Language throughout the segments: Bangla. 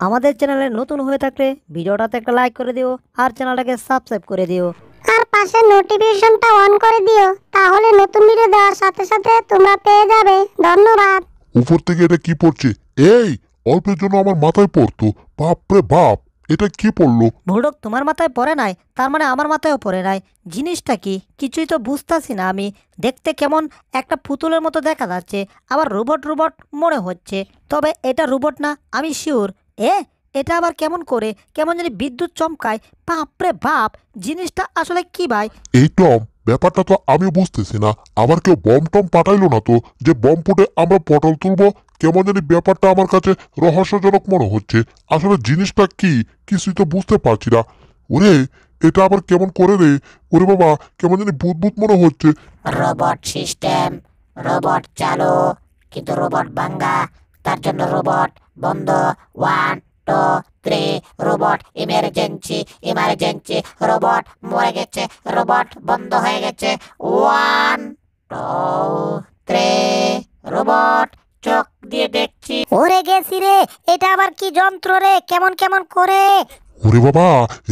আমাদের চ্যানেলে নতুন হয়ে থাকলে ভিডিওটাতে একটা লাইক করে দিও আর চ্যানেলটাকে সাবস্ক্রাইব করে দিও। আর পাশে নোটিফিকেশনটা অন করে দিও তাহলে নতুন ভিডিও দেওয়ার সাথে সাথে তোমরা পেয়ে যাবে। ধন্যবাদ। উপর থেকে এটা কি পড়ছে? এই অল্পের জন্য আমার মাথায় পড়তো। বাপরে বাপ। এটা কি পড়ল? ভুলডক তোমার মাথায় পড়ে নাই তার মানে আমার মাথায়ও পড়ে নাই। জিনিসটা কি? কিছুই তো বুঝতাছি না আমি। দেখতে কেমন একটা পুতুলের মতো দেখা যাচ্ছে আবার রোবট রোবট মনে হচ্ছে। তবে এটা রোবট না আমি শিওর। এ এটা আবার কেমন করে? কেমন জানি বিদ্যুৎ চমকায়। বাপরে বাপ জিনিসটা আসলে কি ভাই? এই টম ব্যাপারটা তো আমি বুঝতেছি না। আবার কেউ বম টম পাঠাইলো না তো যে বম ফুটে আমরা পটল তুলবো কেমন জানি ব্যাপারটা আমার কাছে রহস্যজনক মনে হচ্ছে। আসলে জিনিসটা কি, কিছুই তো বুঝতে পারছি না। ওরে, এটা আবার কেমন করে রে? ওরে বাবা, কেমন জানি ভূত ভূত মনে হচ্ছে। রোবট সিস্টেম, রোবট চালু, কিন্তু রোবট ভাঙ্গা। তার জন্য রোবট বন্ধ। One two three robot emergency emergency robot মরে গেছে, রোবট বন্ধ হয়ে গেছে। ওয়ান টু থ্রি রোবট ওরে গেছি রে এটা আবার কি যন্ত্র রে? কেমন কেমন করে? ওরে বাবা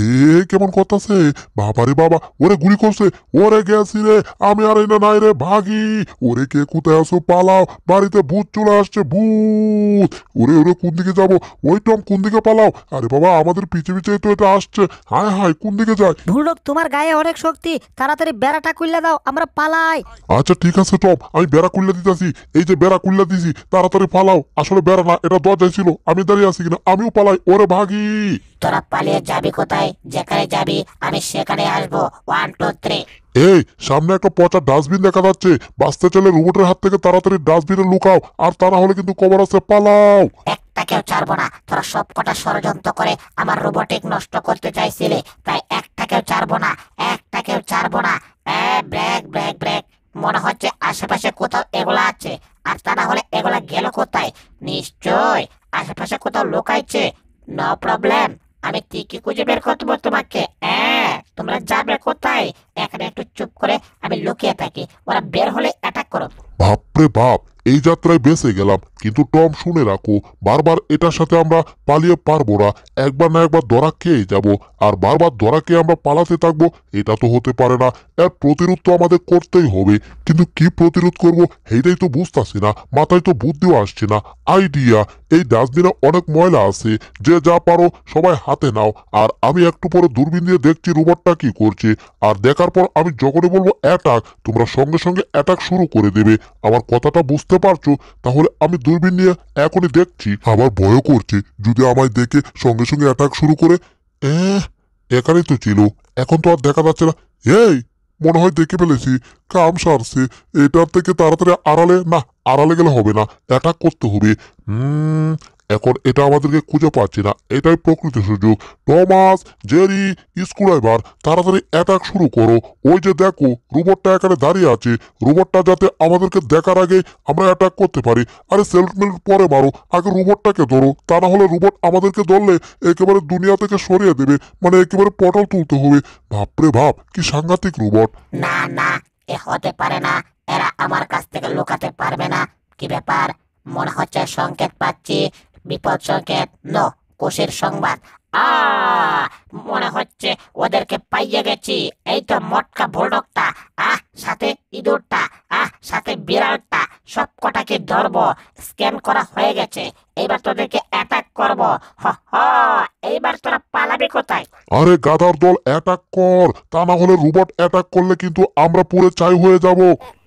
এ কেমন করতেছে? বাবারে বাবা ওরে গুলি করছে ওরে গেছি রে আমি আর এনে নাই রে ভাগি। ওরে কে কোথায় আসো পালাও বাড়িতে ভূত চলে আসছে ভূত। ওরে ওরে কোন দিকে যাব? ওই টম কোন দিকে পালাও? আরে বাবা আমাদের পিছে পিছে তো এটা আসছে। হায় হায় কোন দিকে যায়? ভুলডক তোমার গায়ে অনেক শক্তি। তাড়াতাড়ি বেড়াটা খুললে দাও আমরা পালাই। আচ্ছা ঠিক আছে টম আমি বেড়া কুল্লা দিতেছি। এই যে বেড়া কুল্লা দিছি তাড়াতাড়ি পালাও। আসলে বেড়া না এটা দরজায় ছিল আমি দাঁড়িয়ে আছি কিনা আমিও পালাই ওরে ভাগি। তোরা পালিয়ে যাবি কোথায়? যেখানে যাবি আমি সেখানে আসব। ওয়ান টু থ্রি এই সামনে একটা পচা ডাস্টবিন দেখা যাচ্ছে। বাঁচতে চলে রোবটের হাত থেকে তাড়াতাড়ি ডাস্টবিনে লুকাও আর তা না হলে কিন্তু কবর আছে পালাও। একটা কেউ ছাড়বো না। তোরা সব কটা ষড়যন্ত্র করে আমার রোবটিক নষ্ট করতে চাইছিলে। তাই একটা কেউ ছাড়বো না। একটা কেউ ছাড়বো না। এ, ব্রেক ব্রেক ব্রেক মনে হচ্ছে আশেপাশে কোথাও এগুলা আছে। আর তা না হলে এগুলা গেল কোথায়? নিশ্চয় আশেপাশে কোথাও লুকাইছে। নো প্রবলেম আমি কি খুঁজে বের করতে বলব তোমাকে। তোমরা যাবে কোথায়? এখানে একটু চুপ করে আমি লুকিয়ে থাকি। ওরা বের হলে অ্যাটাক করো। বাপরে বাপ, এই যাত্রায় বেঁচে গেলাম। কিন্তু টম, শুনে রাখো, বারবার এটার সাথে আমরা পালিয়ে পারব না। একবার না একবার দরা খেয়ে যাব, আর বারবার দরা খেয়ে আমরা পালাতে থাকব, এটা তো হতে পারে না। এর প্রতিরোধ তো আমাদের করতেই হবে। কিন্তু কি প্রতিরোধ করব এইটাই তো বুঝতেছি না, মাথায় তো বুদ্ধিও আসছে না। আইডিয়া, এই ডাস্টবিনে অনেক ময়লা আছে, যে যা পারো সবাই হাতে নাও। আর আমি একটু পরে দূরবীন দিয়ে দেখছি রোবটটা কি করছে। আর দেখার পর আমি যখনই বলব, অ্যাটাক, তোমরা সঙ্গে সঙ্গে অ্যাটাক শুরু করে দেবে। আমার কথাটা বুঝতে পারছ? তাহলে আমি দূরবীন নিয়ে এখনই দেখছি। আবার ভয় করছে, যদি আমায় দেখে সঙ্গে সঙ্গে অ্যাটাক শুরু করে। এখানেই তো ছিল, এখন তো আর দেখা যাচ্ছে না। এই, মনে হয় দেখে ফেলেছি, কাম সারছে। এটার থেকে তাড়াতাড়ি আড়ালে না, আড়ালে গেলে হবে না অ্যাটাক করতে হবে। হুম এখন এটা আমাদেরকে খুঁজে পাচ্ছি না। এটাই প্রকৃত সুযোগ। টমাস, জেরি স্ক্রুড্রাইভার তাড়াতাড়ি অ্যাটাক শুরু করো। ওই যে দেখো রোবটটা এখানে দাঁড়িয়ে আছে। রোবটটা যাতে আমাদেরকে দেখার আগে আমরা অ্যাটাক করতে পারি। আরে সেলফ মিনিট পরে মারো। আগে রোবটটাকে ধরো। তা না হলে রোবট আমাদেরকে ধরলে একেবারে দুনিয়া থেকে সরিয়ে দেবে। মানে একেবারে পটল তুলতে হবে। বাপরে বাপ, কি সাংঘাতিক রোবট না না, এ হতে পারে না। এরা আমার কাছ থেকে লুকাতে পারবে না। কি ব্যাপার? মনে হচ্ছে সংকেত পাচ্ছি। বিপদ সংকেত নো কোষের সংবাদ। আ, মনে হচ্ছে ওদেরকে পাইয়ে গেছি। এই তো মটকা ভোলডকটা আহ সাথে ইঁদুরটা। আহ সাথে বিড়ালটা। সব কটাকে ধরবো। স্ক্যান করা হয়ে গেছে। এইবার তোদেরকে অ্যাটাক করব। হ হ, এইবার তোরা পালাবি কোথায়? আরে গাধার দল, অ্যাটাক কর। তা না হলে রোবট অ্যাটাক করলে কিন্তু আমরা পুরো চাই হয়ে যাব।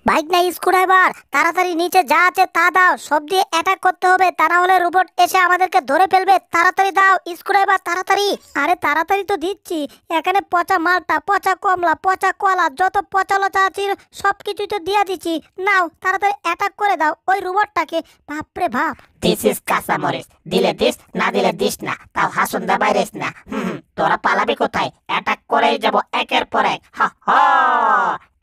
বাইক না স্ক্রুড্রাইভার তাড়াতাড়ি নিচে যা আছে তা দাও সব দিয়ে অ্যাটাক করতে হবে তা না হলে রোবট এসে আমাদেরকে ধরে ফেলবে। তাড়াতাড়ি দাও স্ক্রুড্রাইভার তাড়াতাড়ি। আরে তাড়াতাড়ি তো দিচ্ছি এখানে পচা মালটা পচা কমলা পচা কলা যত পচা লচা আছে সব কিছুই তো দিয়ে দিচ্ছি। নাও তাড়াতাড়ি অ্যাটাক করে দাও ওই রোবটটাকে বাপরে বাপ। দিস ইজ কাঁচামরিচ দিলে দিস না দিলে দিস না। তাও হাসুন দা বাইরেস না। হুম, তোরা পালাবি কোথায়? অ্যাটাক করেই যাব একের পর এক। হা হা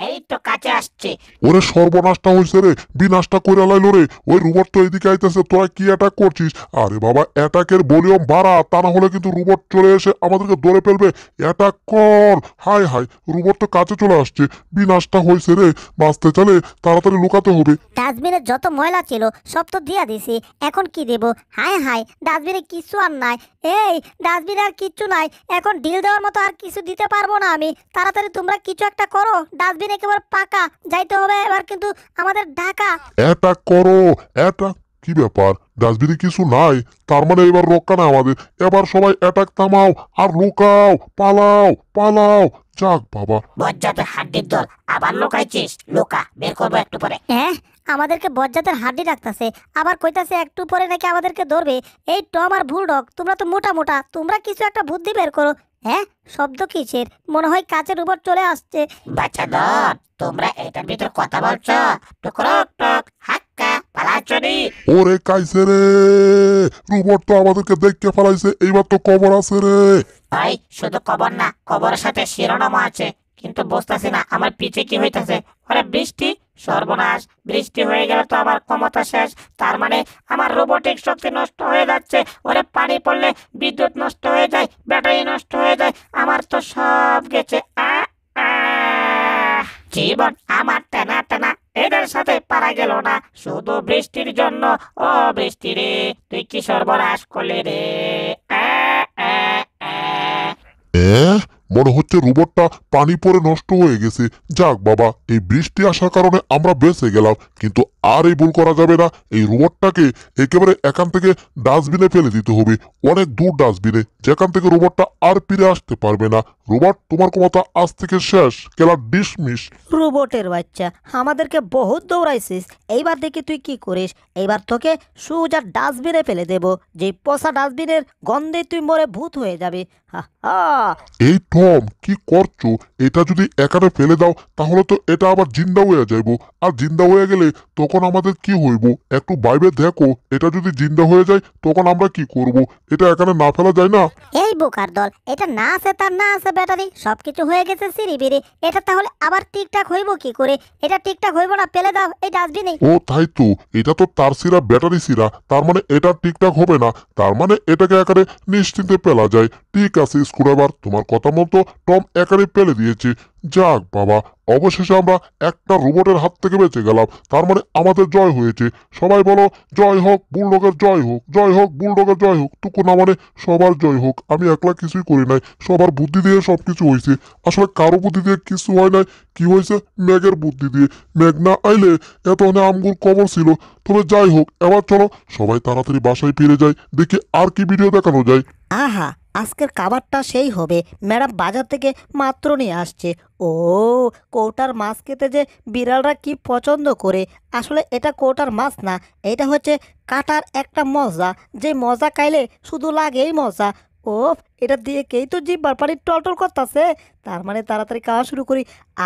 এই তো কাছে আসছে। ওরে সর্বনাশটা হয়েছে রে বিনাশটা করে লাইলো রে। ওই রোবট তো এদিকে আইতেছে তোরা কি অ্যাটাক করছিস? আরে বাবা অ্যাটাকের ভলিউম বাড়া তা না হলে কিন্তু রোবট চলে এসে আমাদেরকে ধরে ফেলবে। অ্যাটাক কর। হাই হাই রোবট তো কাছে চলে আসছে। বিনাশটা হয়েছে রে বাঁচতে চালে তাড়াতাড়ি লুকাতে হবে। ডাস্টবিনে যত ময়লা ছিল সব তো দিয়া দিছি। এখন কি দেব? হাই হাই ডাস্টবিনে কিছু আর নাই। এই ডাস্টবিনে আর কিচ্ছু নাই। এখন ডিল দেওয়ার মতো আর কিছু দিতে পারব না আমি। তাড়াতাড়ি তোমরা কিছু একটা করো। ডাস্টবিন একেবারে পাকা। যাইতে হবে এবার কিন্তু আমাদের ঢাকা। অ্যাটাক করো। অ্যাটাক কি ব্যাপার? ডাস্টবিনে কিছু নাই? তার মানে এবার রক্ষা না আমাদের। এবার সবাই অ্যাটাক থামাও আর লুকাও। পালাও পালাও। যাক বাবা। বজ্জাতে হাড্ডির দল। আবার লুকাইছিস? লুকা বের করব একটু পরে। হ্যাঁ? আমাদেরকে বজ্জাতের হাড্ডি রাখতেছে আবার কইতাছে একটু পরে নাকি আমাদেরকে ধরবে। এই টম আর ভুলডগ তোমরা তো মোটা মোটা তোমরা কিছু একটা বুদ্ধি বের করো। হ্যাঁ? শব্দ কিসের? মনে হয় কাচের উপর চলে আসছে। বাচ্চা দল তোমরা এটার ভিতর কথা বলছো। টুকরোক টক হাক্কা পালাচনি ওরে কাইছে রে রোবট তো আমাদেরকে দেখতে ফেলাইছে এইবার তো কবর আছে রে। ভাই শুধু কবর না কবরের সাথে শিরোনামও আছে। কিন্তু বুঝতেছি না আমার পিছে কি হইতাছে। ওরে বৃষ্টি সর্বনাশ, বৃষ্টি হয়ে গেলে তো আমার ক্ষমতা শেষ। তার মানে আমার রোবোটিক শক্তি নষ্ট হয়ে যাচ্ছে। ওরে পানি পড়লে বিদ্যুৎ নষ্ট হয়ে যায়, ব্যাটারি নষ্ট হয়ে যায়। আমার তো সব গেছে। জীবন আমার টানা টানা এদের সাথে পারা গেল না। শুধু বৃষ্টির জন্য। ও বৃষ্টি রে, তুই কি সর্বনাশ করলি রে? আ। মনে হচ্ছে রোবটটা পানি পরে নষ্ট হয়ে গেছে। যাক বাবা এই বৃষ্টি আসার কারণে আমরা বেঁচে গেলাম কিন্তু আর এই ভুল করা যাবে না। এই রোবটটাকে একেবারে এখান থেকে ডাস্টবিনে ফেলে দিতে হবে অনেক দূর ডাস্টবিনে যেখান থেকে রোবটটা আর ফিরে আসতে পারবে না। রোবট তোমার ক্ষমতা আজ থেকে শেষ খেলা ডিসমিস রোবটের বাচ্চা আমাদেরকে বহুত দৌড়াইছিস। এইবার দেখি তুই কি করিস। এইবার তোকে সুজা ডাস্টবিনে ফেলে দেব। যে পচা ডাস্টবিনের গন্ধে তুই মরে ভূত হয়ে যাবে। হা হা। এই কি করছ? এটা যদি এখানে ফেলে দাও তাহলে তো এটা আবার জিন্দা হয়ে যাইব। আর জিন্দা হয়ে গেলে তখন আমাদের কি হইব? একটু বাইবে দেখো এটা যদি জিন্দা হয়ে যায় তখন আমরা কি করব? এটা এখানে না ফেলা যায় না? এই বোকার দল এটা না আছে তার না আছে ব্যাটারি সবকিছু হয়ে গেছে সিঁড়ি এটা তাহলে আবার ঠিকঠাক হইব কি করে? এটা ঠিকঠাক হইব না ফেলে দাও এই ডাস্টবিনে। ও তাই তো। এটা তো তার সিরা ব্যাটারি সিরা। তার মানে এটা ঠিকঠাক হবে না। তার মানে এটাকে এখানে নিশ্চিন্তে ফেলা যায়। ঠিক আছে স্ক্রুড্রাইভার তোমার কথা মতো টম একারে ফেলে দিয়েছে। যাক বাবা, অবশেষে আমরা একটা রোবটের হাত থেকে বেঁচে গেলাম। তার মানে আমাদের জয় হয়েছে। সবাই বলো, জয় হোক, বুলডগের জয় হোক জয় হোক, বুলডগের জয় হোক, টুকু না মানে সবার জয় হোক। আমি একলা কিছুই করি নাই, সবার বুদ্ধি দিয়ে সব কিছু হয়েছে আসলে কারও বুদ্ধি দিয়ে কিছু হয় নাই, কি হয়েছে ম্যাগের বুদ্ধি দিয়ে। ম্যাগ না আইলে এত অনেক আমগুর কবর ছিল। তবে যাই হোক, এবার চলো, সবাই তাড়াতাড়ি বাসায় ফিরে যায় দেখি আর কি ভিডিও দেখানো যায়। আহা, আজকের খাবারটা সেই হবে। ম্যাডাম বাজার থেকে মাত্র নিয়ে আসছে। ও, কৌটার মাছ খেতে যে বিড়ালরা কি পছন্দ করে? আসলে এটা কৌটার মাছ না, এটা হচ্ছে কাটার একটা মজা। যে মজা খাইলে শুধু লাগেই মজা। ও এটা দিয়ে কেই তো জিব্বার পানি টলটল করতেছে। তার মানে তাড়াতাড়ি খাওয়া শুরু করি।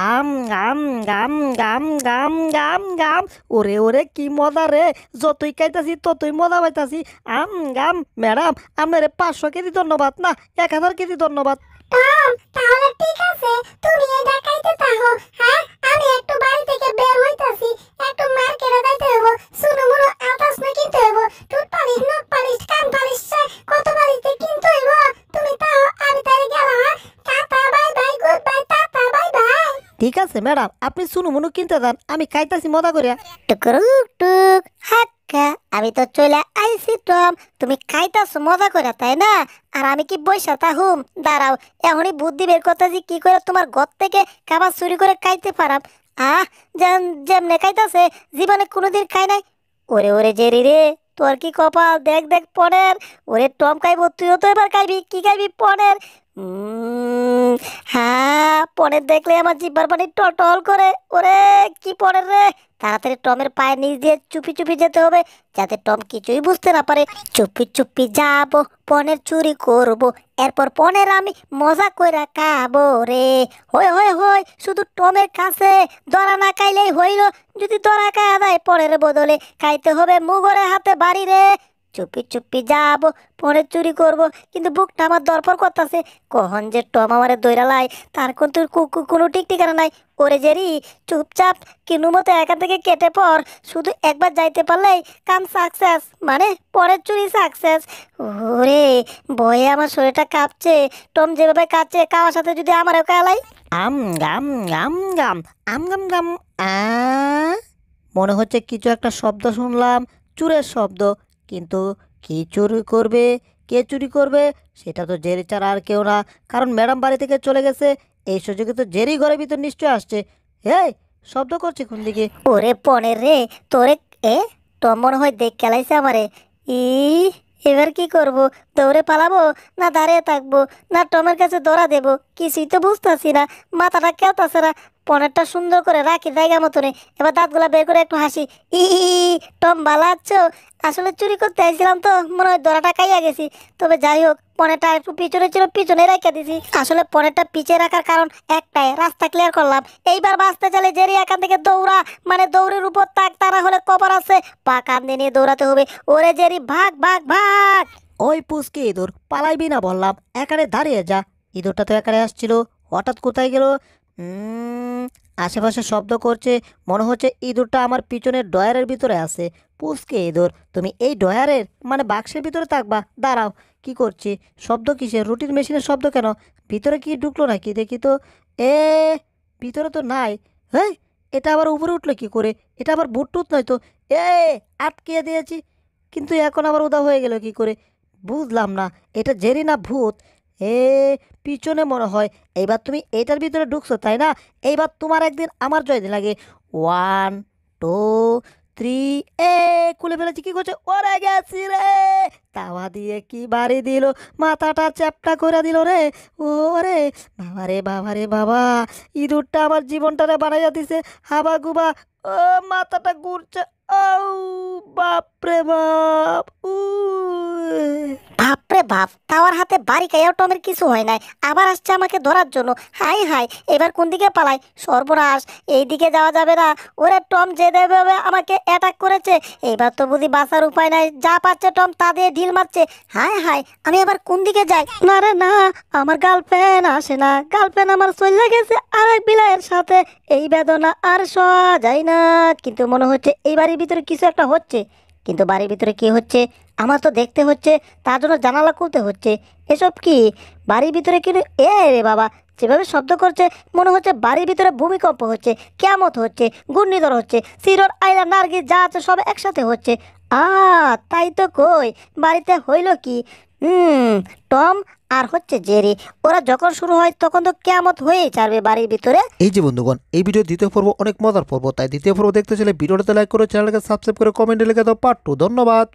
আম, গাম গাম গাম গাম গাম গাম। ওরে ওরে, কি মজা রে। যতই খাইতাছি, ততই মজা পাইতাছি। আম, গাম, ম্যাডাম, আপনার পাঁচশো কেজি ধন্যবাদ না, এক হাজার কেজি ধন্যবাদ। তাহলে ঠিক আছে, তুমি আছে, ম্যাডাম। আপনি শুনু, মনু কিনতে যান। আমি খাইতাছি, মজা করিয়া। টুকরুক টুক হাক্কা। আমি তো চলে আইছি, টম। তুমি খাইতাছো, মজা করে তাই না? আর আমি কি বইসা হুম দাঁড়াও, এখনই বুদ্ধি বের করতেছি, কি করে তোমার ঘর থেকে খাবার চুরি করে খাইতে পারাম? আহ যেমনে খাইতাছে, জীবনে কোনোদিন খাই নাই। ওরে ওরে, জেরি রে, তোর কি কপাল? দেখ দেখ, পনেরো। ওরে, টম খাইব, তুইও তো এবার খাইবি, কি খাইবি, পনেরো? হ্যাঁ পনেরো দেখলে আমার জিব্বার পানি করে। ওরে, কি রে? তাড়াতাড়ি টমের নিচ দিয়ে চুপি চুপি যেতে হবে, যাতে টম কিছুই বুঝতে না পারে। চুপি চুপি যাব, পনেরো চুরি করব, এরপর পনেরো আমি মজা কইরা খাব রে। হই হই হই, শুধু টমের কাছে দরা না খাইলেই হইল। যদি দরা খাওয়া যায় পনেরো বদলে, খাইতে হবে মুগরে হাতে বাড়ি রে। চুপি চুপি যাব পরে চুরি করব। কিন্তু বুকটা আমার দরপর করতেছে। কখন যে টম আমারে দৈরা লাই, তার কিন্তু কো- কো- কোনো ঠিক ঠিকানা নাই। ওরে জেরি, চুপচাপ কিনু মতো এখান থেকে কেটে পর, শুধু একবার যাইতে পারলেই কাম সাকসেস মানে পরের চুরি সাকসেস ওরে, ভয়ে আমার শরীরটা কাঁপছে। টম যেভাবে কাঁপছে, কাওয়ার সাথে যদি আমারও কালাই? আম গাম গাম গাম, আম গাম গাম, আ? মনে হচ্ছে কিছু একটা শব্দ শুনলাম, চুরের শব্দ। কিন্তু কি চুরি করবে, কে চুরি করবে, সেটা তো জেরি ছাড়া আর কেউ না। কারণ ম্যাডাম বাড়ি থেকে চলে গেছে, এই সুযোগে তো জেরি ঘরের ভিতর নিশ্চয় আসছে। এই শব্দ করছে কোন দিকে? ওরে পনেরো রে, তোরে এ টম মনে হয় দেখ খেলাইছে আমারে। ই, এবার কি করব? দৌড়ে পালাবো, না দাঁড়িয়ে থাকব, না টমের কাছে দৌড়া দেবো? কিছুই তো বুঝতেছি না, মাথাটা কেউতাছে না। পনেরটা সুন্দর করে রাখি, জায়গা মতনে এবার দাঁতগুলা বের করে একটু হাসি। ই টম ভালো আছো আসলে চুরি করতে আইছিলাম তো, মনে হয় দৌড়াটা খাইয়া গেছি। তবে যাই হোক, পনেরটা একটু পিছনে ছিল, পিছনে রেখে দিছি। আসলে পনেরটা পিছিয়ে রাখার কারণ একটাই, রাস্তা ক্লিয়ার করলাম। এইবার বাঁচতে চলে জেরি এখান থেকে দৌড়া মানে দৌড়ের উপর তাক তারা হলে কবর আছে। পা কান্দে নিয়ে দৌড়াতে হবে। ওরে জেরি ভাগ ভাগ ভাগ! ওই পুষকে ইঁদুর, পালাইবি না বললাম একারে দাঁড়িয়ে যা। ইঁদুরটা তো একারে আসছিল, হঠাৎ কোথায় গেল? আশেপাশে শব্দ করছে, মনে হচ্ছে ইঁদুরটা আমার পিছনের ডয়ারের ভিতরে আছে। পুষকে ইঁদুর, তুমি এই ডয়ারের মানে বাক্সের ভিতরে থাকবা, দাঁড়াও, কি করছি? শব্দ কিসের? রুটির মেশিনের শব্দ কেন? ভিতরে কি ঢুকলো নাকি? দেখি তো, এ, ভিতরে তো নাই। হ্যাঁ এটা আবার উপরে উঠল কি করে? এটা আবার বুট টুত নয় তো? এ, আটকে দিয়েছি, কিন্তু এখন আবার উদা হয়ে গেল কি করে? বুঝলাম না, এটা জেরি না ভূত। এ, পিছনে মনে হয়, এইবার তুমি এটার ভিতরে ঢুকছো, তাই না? এইবার তোমার একদিন আমার জয় দিন লাগে। ওয়ান টু থ্রি এ, খুলে ফেলেছি, কি করছে? ওরে গেছি রে! তাওয়া দিয়ে কি বাড়ি দিল? মাথাটা চ্যাপটা করে দিল রে। ওরে বাবা রে বাবা রে, বাবা! ইঁদুরটা আমার জীবনটারে বানাইয়া দিছে। হাবা গুবা, ও, মাথাটা ঘুরছে। ও বাপরে বাপ উ বাপরে বাপ, তাওয়ার হাতে বাড়ি খাইয়াও টমের কিছু হয় নাই। আবার আসছে আমাকে ধরার জন্য। হাই হাই, এবার কোন দিকে পালাই? সর্বনাশ, এই দিকে যাওয়া যাবে না। ওরে টম, যে দেবে আমাকে অ্যাটাক করেছে, এবার তো বুঝি বাঁচার উপায় নাই। যা পাচ্ছে টম, তা দিয়ে ঢিল মারছে। হাই হাই, আমি আবার কোন দিকে যাই? না রে, না, আমার গার্লফ্রেন্ড আসে না। গার্লফ্রেন্ড আমার চলে গেছে আরেক বিলাইয়ের সাথে। এই বেদনা আর সওয়া যায় না। কিন্তু মনে হচ্ছে এই বাড়ির ভিতরে কিছু একটা হচ্ছে, কিন্তু বাড়ির ভিতরে কি হচ্ছে? আমার তো দেখতে হচ্ছে, তার জন্য জানালা খুলতে হচ্ছে। এসব কি? বাড়ির ভিতরে কিন্তু এ রে বাবা, যেভাবে শব্দ করছে, মনে হচ্ছে বাড়ির ভিতরে ভূমিকম্প হচ্ছে কেমত হচ্ছে, ঘূর্ণিঝড় হচ্ছে, সিরোর আইলা নার্গি যা আছে সব একসাথে হচ্ছে। আ তাই তো কই, বাড়িতে হইল কি? হুম, টম আর হচ্ছে জেরি ওরা যখন শুরু হয় তখন তো কেমত হয়েই ছাড়বে বাড়ির ভিতরে। এই যে বন্ধুগণ, এই ভিডিও দ্বিতীয় পর্ব অনেক মজার পর্ব, তাই দ্বিতীয় পর্ব দেখতে চাইলে ভিডিওটাতে লাইক করে চ্যানেলকে সাবস্ক্রাইব করে কমেন্টে লিখে দাও। পার্ট টু ধন্যবাদ।